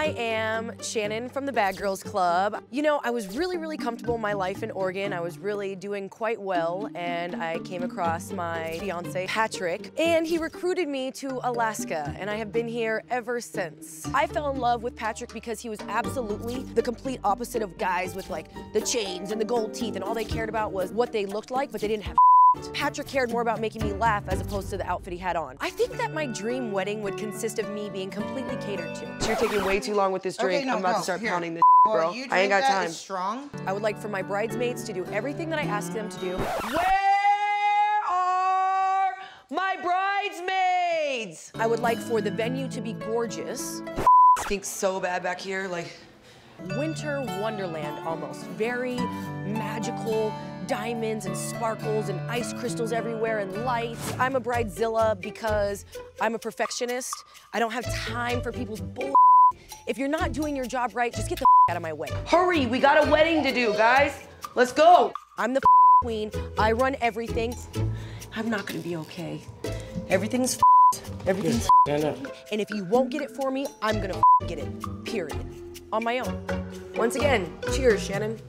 I am Shannon from the Bad Girls Club. You know, I was really, really comfortable in my life in Oregon. I was really doing quite well, and I came across my fiance, Patrick, and he recruited me to Alaska, and I have been here ever since. I fell in love with Patrick because he was absolutely the complete opposite of guys with like the chains and the gold teeth, and all they cared about was what they looked like, but they didn't have Patrick cared more about making me laugh as opposed to the outfit he had on. I think that my dream wedding would consist of me being completely catered to. You're taking way too long with this drink. Okay, no, I'm about no, to start here. pounding this, Boy, bro. you I ain't got time. strong. I would like for my bridesmaids to do everything that I ask them to do. Where are my bridesmaids? I would like for the venue to be gorgeous. Stinks so bad back here. Like, Winter wonderland almost. Very magical, diamonds and sparkles and ice crystals everywhere and lights. I'm a bridezilla because I'm a perfectionist. I don't have time for people's bull. If you're not doing your job right, just get the out of my way. hurry, we got a wedding to do, guys. Let's go. I'm the queen. I run everything. I'm not gonna be okay. Everything's Everything's And if you won't get it for me, I'm gonna get it. Period. On my own. Once again, cheers, Shannon.